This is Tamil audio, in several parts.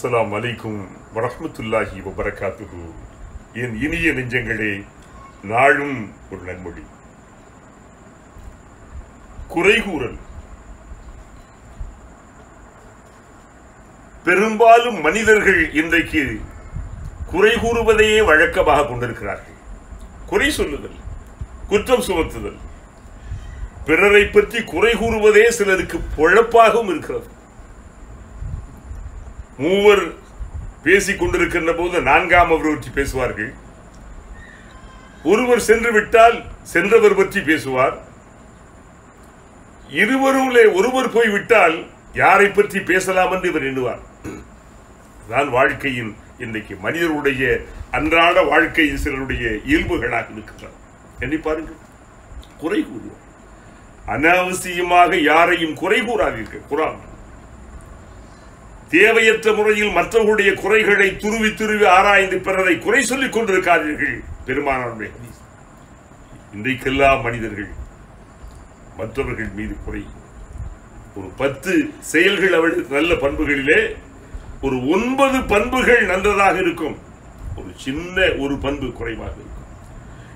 அஸ்லாம் வலைக்கும் வரமத்துல்லாஹி வபரகாத்துஹு. என் இனிய நெஞ்சங்களே நாளும் ஒரு நன்மொழி. குறைகூறல். பெரும்பாலும் மனிதர்கள் இன்றைக்கு குறை கூறுவதையே வழக்கமாக கொண்டிருக்கிறார்கள். குறை சொல்லுதல் குற்றம் சுமத்துதல். பிறரை பற்றி குறை கூறுவதே சிலருக்கு பொழப்பாகவும் இருக்கிறது. மூவர் பேசிக் கொண்டிருக்கின்ற போது நான்காம் அவர் பற்றி பேசுவார்கள். ஒருவர் சென்று விட்டால் சென்றவர் பற்றி பேசுவார். இருவரும்லே ஒருவர் போய் விட்டால் யாரை பற்றி பேசலாம் என்று இவர் எண்ணுவார். தான் வாழ்க்கையின் இன்றைக்கு மனிதருடைய அன்றாட வாழ்க்கை சிலருடைய இயல்புகளாக இருக்கின்றன. எண்ணி பாருங்கள். குறை கூறுவோம் அனாவசியமாக யாரையும் குறை கூறாதீர்கள். குரான். தேவையற்ற முறையில் மற்றவர்களுடைய குறைகளை துருவி துருவி ஆராய்ந்து பிறரை குறை சொல்லிக் கொண்டிருக்காதீர்கள் பெருமானாருடைய இன்றைக்கெல்லாம் மனிதர்கள் மற்றவர்கள் மீது குறை. ஒரு பத்து செயல்கள் அவளுக்கு நல்ல பண்புகளிலே ஒரு ஒன்பது பண்புகள் நல்லதாக இருக்கும். ஒரு சின்ன ஒரு பண்பு குறைவாக இருக்கும்.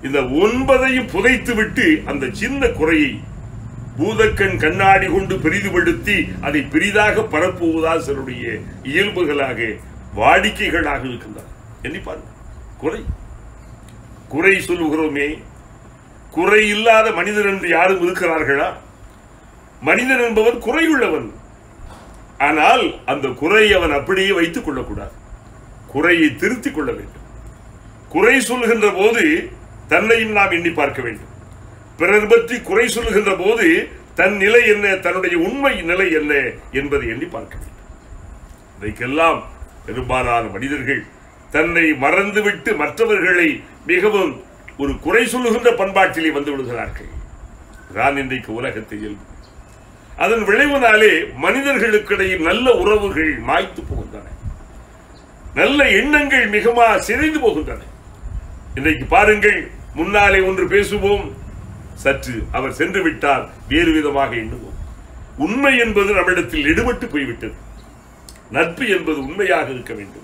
இந்த ஒன்பதையும் புதைத்து விட்டு அந்த சின்ன குறையை பூதக்கண் கண்ணாடி கொண்டு பெரிதுபடுத்தி அதை பெரிதாக பரப்புவதால் சிலருடைய இயல்புகளாக வாடிக்கைகளாக இருக்கின்றன. எண்ணி பாருங்க. குறை. குறை சொல்லுகிறோமே. குறை இல்லாத மனிதன் என்று யாரும் இருக்கிறார்களா? மனிதன் என்பவன் குறையுள்ளவன். ஆனால் அந்த குறை அவன் அப்படியே வைத்துக் கொள்ளக்கூடாது. குறையை திருத்திக் கொள்ள வேண்டும். குறை சொல்கின்ற போது தன்னையும் நாம் எண்ணி பார்க்க வேண்டும். பிறர் பற்றி குறை சொல்லுகின்ற போது தன் நிலை என்ன தன்னுடைய உண்மை நிலை என்ன என்பதை எண்ணி பார்க்க வேண்டும். இதைக்கெல்லாம் பெரும்பாலான மனிதர்கள் தன்னை மறந்துவிட்டு மற்றவர்களை மிகவும் ஒரு குறை சொல்லுகின்ற பண்பாட்டிலே வந்து விடுகிறார்கள். தான் இன்றைக்கு உலகத்தை அதன் விளைவினாலே மனிதர்களுக்கிடையே நல்ல உறவுகள் மாய்த்து போகின்றன. நல்ல எண்ணங்கள் மிகமா சிதைந்து போகின்றன. இன்றைக்கு பாருங்கள் முன்னாலே ஒன்று பேசுவோம் சற்று அவர் சென்று விட்டார் வேறு விதமாக எண்ணுவோம். உண்மை என்பது நம்மிடத்தில் எடுபட்டு போய்விட்டது. நட்பு என்பது உண்மையாக இருக்க வேண்டும்.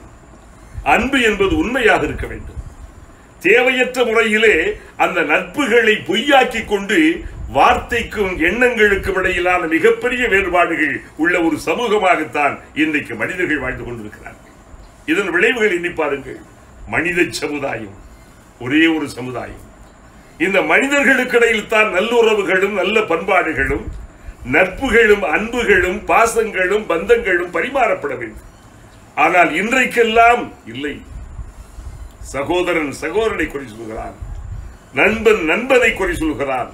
அன்பு என்பது உண்மையாக இருக்க வேண்டும். தேவையற்ற முறையிலே அந்த நட்புகளை பொய்யாக்கி கொண்டு வார்த்தைக்கும் எண்ணங்களுக்கும் இடையிலான மிகப்பெரிய வேறுபாடுகள் உள்ள ஒரு சமூகமாகத்தான் இன்றைக்கு மனிதர்கள் வாழ்ந்து கொண்டிருக்கிறார்கள். இதன் விளைவுகள் எண்ணி பாருங்கள். மனித சமுதாயம். ஒரே ஒரு சமுதாயம். இந்த மனிதர்களுக்கு இடையில் தான் நல்லுறவுகளும் நல்ல பண்பாடுகளும் நட்புகளும் அன்புகளும் பாசங்களும் பந்தங்களும் பரிமாறப்பட வேண்டும். ஆனால் இன்றைக்கெல்லாம் இல்லை. சகோதரன் சகோதரனை குறை சொல்கிறான். நண்பன் நண்பனை குறை சொல்கிறான்.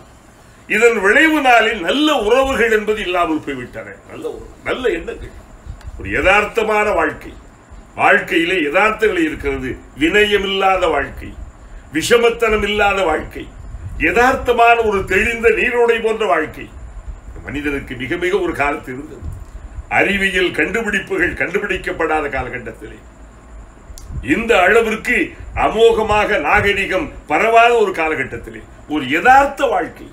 இதன் விளைவு நாளில் நல்ல உறவுகள் என்பது இல்லாமல் போய்விட்டன. நல்ல உறவு நல்ல எண்ணங்கள். ஒரு யதார்த்தமான வாழ்க்கை. வாழ்க்கையிலே யதார்த்தங்கள் இருக்கிறது. வினயமில்லாத வாழ்க்கை. விஷமத்தனம் இல்லாத வாழ்க்கை. யதார்த்தமான ஒரு தெளிந்த நீரோடை போன்ற வாழ்க்கை. மனிதனுக்கு மிக மிக ஒரு காலத்தில் இருந்தது. அறிவியல் கண்டுபிடிப்புகள் கண்டுபிடிக்கப்படாத காலகட்டத்திலே. இந்த அளவிற்கு அமோகமாக நாகரிகம் பரவாத ஒரு காலகட்டத்திலே. ஒரு யதார்த்த வாழ்க்கை.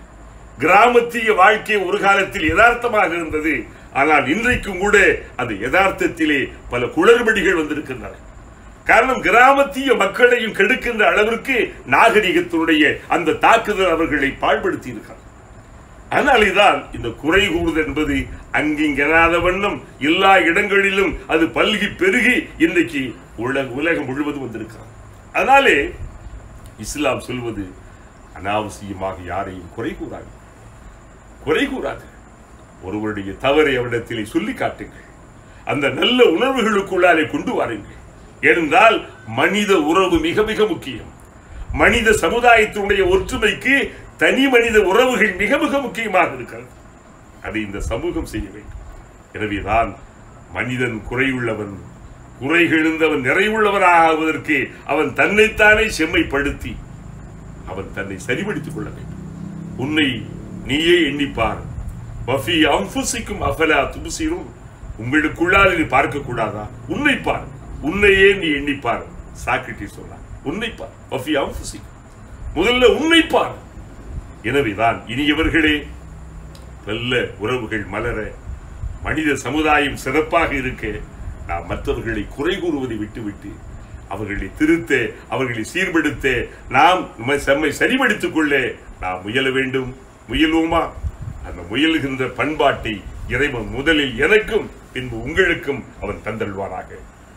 கிராமத்திய வாழ்க்கை ஒரு காலத்தில் யதார்த்தமாக இருந்தது. ஆனால் இன்றைக்கும் கூட அது யதார்த்தத்திலே பல குளறுபடிகள் வந்திருக்கின்றன. காரணம் கிராமத்திய மக்களையும் கெடுக்கின்ற அளவிற்கு நாகரிகத்தினுடைய அந்த தாக்குதல் அவர்களை பாழ்படுத்தி இருக்கிறார் அதனாலேதான் இந்த குறை கூறுதல் என்பது அங்கிங்கெனாத வண்ணம் எல்லா இடங்களிலும் அது பல்கி பெருகி இன்றைக்கு உலக உலகம் முழுவதும் வந்திருக்கிறார் அதனாலே இஸ்லாம் சொல்வது அனாவசியமாக யாரையும் குறை கூறாது. குறை கூறாது. ஒருவருடைய தவறை அவரிடத்திலே சொல்லி காட்டுங்கள். அந்த நல்ல உணர்வுகளுக்குள்ளாலே கொண்டு வாருங்கள். ஏனென்றால் மனித உறவு மிக மிக முக்கியம். மனித சமுதாயத்தினுடைய ஒற்றுமைக்கு தனி மனித உறவுகள் மிக மிக முக்கியமாக இருக்கிறது. அதை இந்த சமூகம் செய்ய வேண்டும். எனவேதான் மனிதன் குறையுள்ளவன் குறைகெழுந்தவன் நிறைவுள்ளவனாக ஆவதற்கு அவன் தன்னைத்தானே செம்மைப்படுத்தி அவன் தன்னை சரிபடுத்திக் கொள்ள வேண்டும். உன்னை நீயே எண்ணிப்பார். வஃபி அம்புசிக்கும் அஃபலா துபுசிரும். உங்களுக்குள்ளால் நீ பார்க்க கூடாதா? உன்னை பார் உன்னையே நீ எண்ணிப்பார். சாக்கிட்டி சொன்னார். உன்னை முதல்ல உன்னைப்பார். எனவேதான் இனியவர்களே நல்ல உறவுகள் மலர மனித சமுதாயம் சிறப்பாக இருக்க நாம் மற்றவர்களை குறை கூறுவதை விட்டுவிட்டு அவர்களை திருத்த அவர்களை சீர்படுத்த நாம் நம்ம செம்மை சரிபடுத்திக் கொள்ள நாம் முயல வேண்டும். முயல்வோமா? அந்த முயலுகின்ற பண்பாட்டை இறைவன் முதலில் எனக்கும் பின்பு உங்களுக்கும் அவன் தந்தல்வானாக